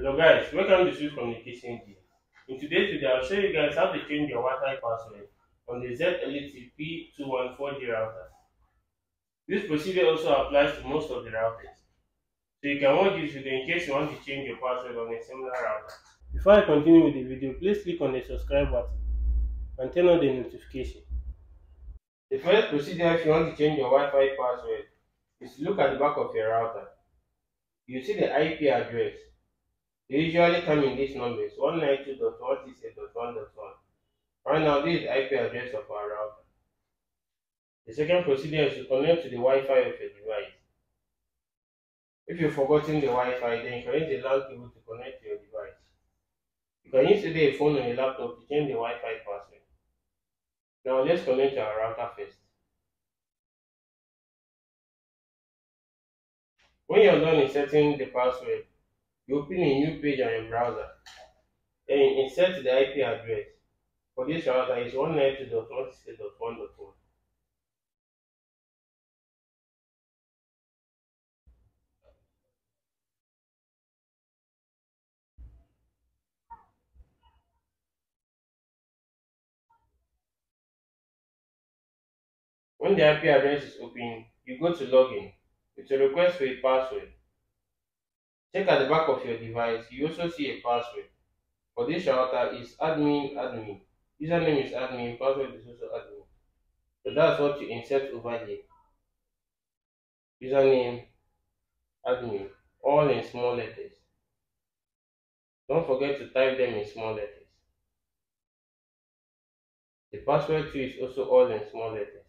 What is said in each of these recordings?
Hello guys, welcome to Swift Communication G. In today's video, I'll show you guys how to change your Wi-Fi password on the ZLT P2140 router. This procedure also applies to most of the routers. So you can watch this video in case you want to change your password on a similar router. Before I continue with the video, please click on the subscribe button and turn on the notification. The first procedure if you want to change your Wi-Fi password is look at the back of your router. You see the IP address. They usually come in these numbers 192.168.1.1. Right now, this is the IP address of our router. The second procedure is to connect to the Wi-Fi of your device. If you've forgotten the Wi-Fi, then you can use the LAN cable to connect to your device. You can use either a phone or a laptop to change the Wi-Fi password. Now let's connect to our router first. When you're done inserting the password, you open a new page on your browser. Then insert the IP address. For this router is 192.168.1.1. When the IP address is open, you go to login. It will request for a password. Check at the back of your device. You also see a password. For this router is admin admin. Username is admin, password is also admin. So that's what you insert over here. Username admin, all in small letters. Don't forget to type them in small letters. The password too is also all in small letters.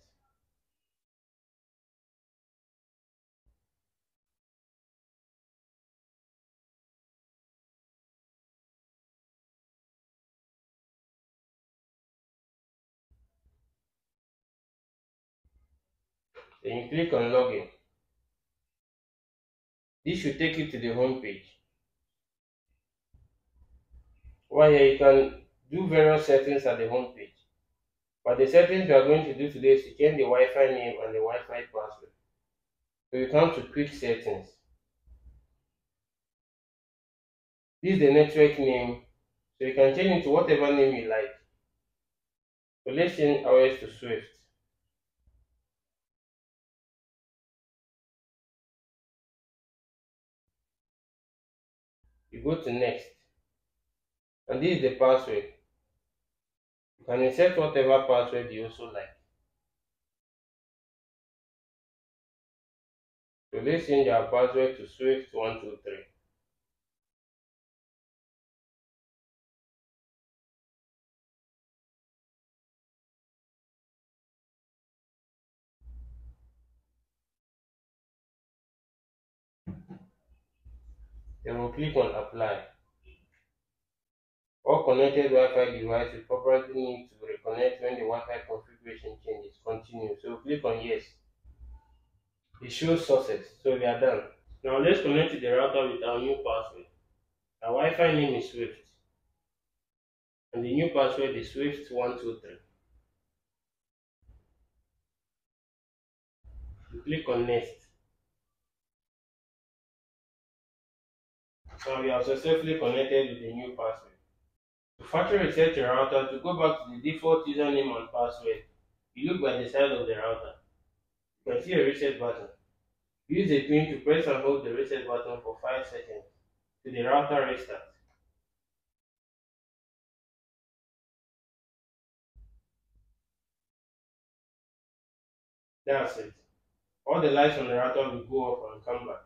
Then you click on login. This should take you to the home page. While here you can do various settings at the home page. But the settings we are going to do today is to change the Wi-Fi name and the Wi-Fi password. So you come to quick settings. This is the network name. So you can change it to whatever name you like. So let's change ours to Swift. You go to next. And this is the password. You can insert whatever password you also like. So let's change our password to swift123 Then we'll click on apply. All connected Wi-Fi devices probably need to reconnect when the Wi-Fi configuration changes. Continue. So click on yes. It shows success. So we are done. Now let's connect to the router with our new password. Our Wi-Fi name is Swift. And the new password is Swift123. You click on next. So we have successfully connected with the new password. To factory reset your router, to go back to the default username and password, you look by the side of the router. You can see a reset button. Use the pin to press and hold the reset button for 5 seconds to the router restart. That's it. All the lights on the router will go off and come back.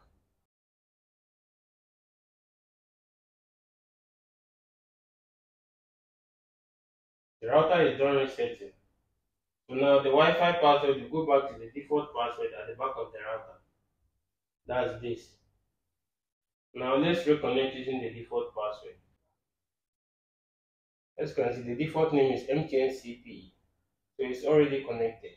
The router is done resetting. So now the Wi-Fi password will go back to the default password at the back of the router. That's this. Now let's reconnect using the default password. Let's consider the default name is MTN CPE. So it's already connected.